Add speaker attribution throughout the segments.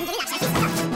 Speaker 1: 你俩谁先到？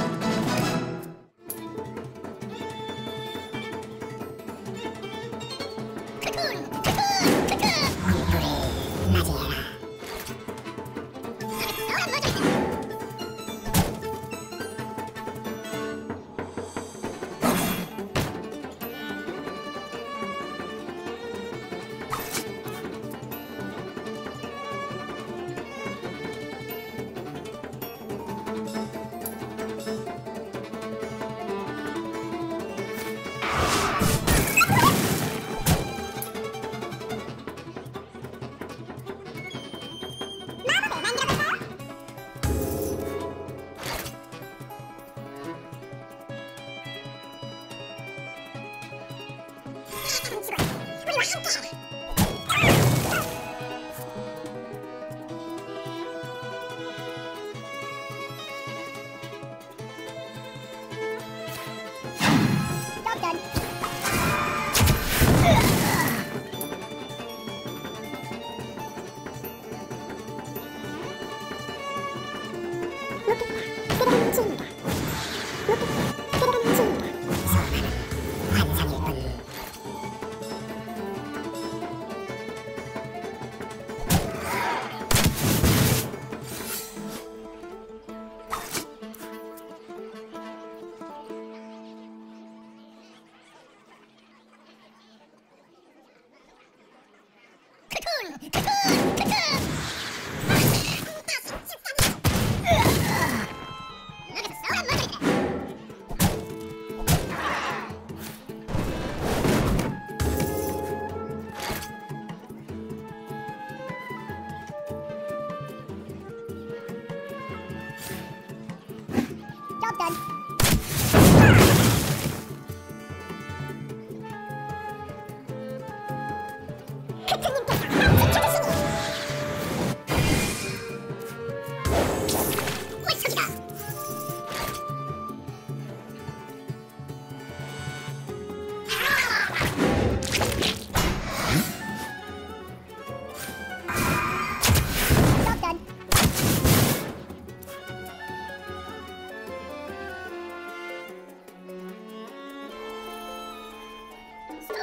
Speaker 1: 就是你 Ah!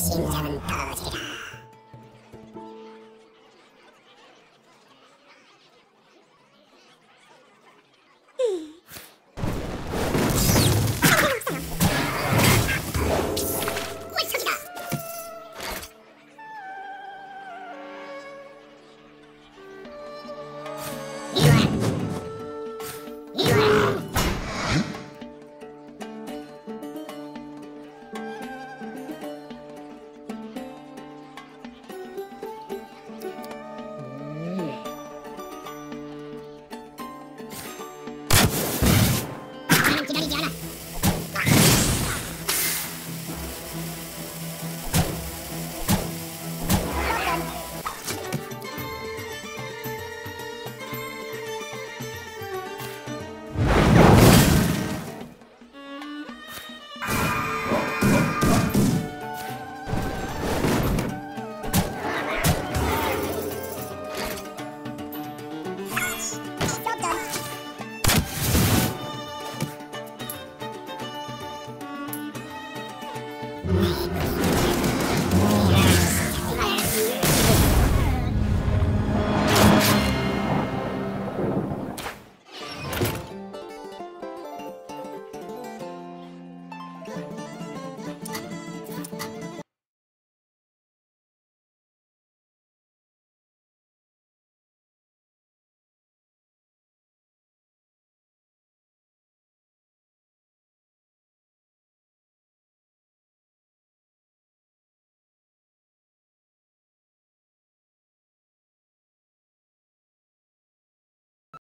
Speaker 1: Christians have